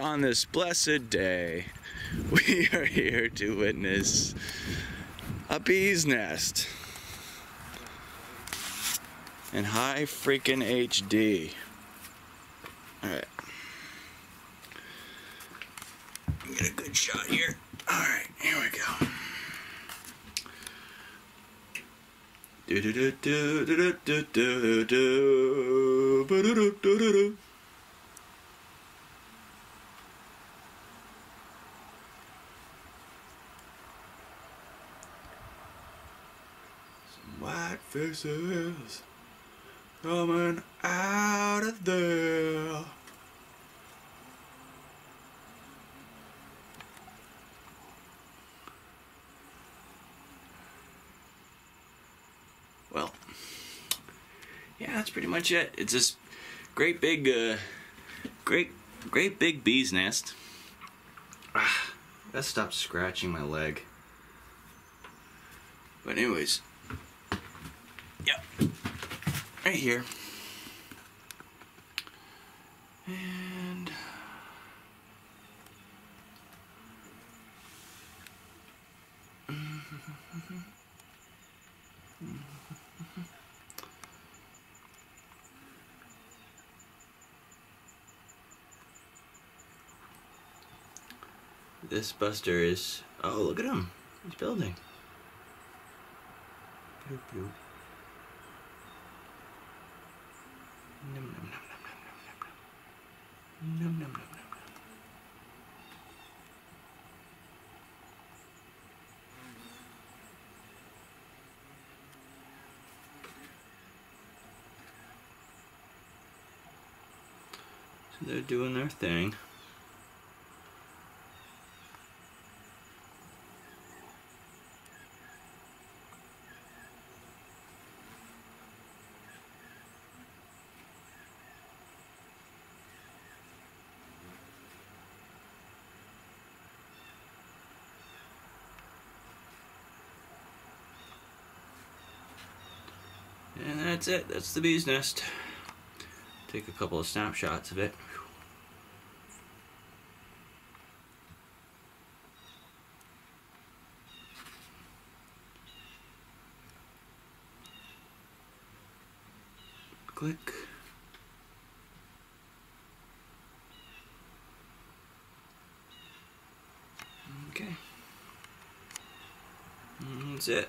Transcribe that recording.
On this blessed day, we are here to witness a bee's nest in high freaking HD. Alright. Get a good shot here. Alright, here we go. Do do do do do do do do do do do do do white faces coming out of there. Well, yeah, that's pretty much it. It's this great big, uh, great, great big bee's nest. Ah, gotta stop scratching my leg. But anyways, right here. And this Buster is. Oh, look at him! He's building. Bloop, So they're doing their thing. And that's it. That's the bee's nest. Take a couple of snapshots of it. Click. Okay. And that's it.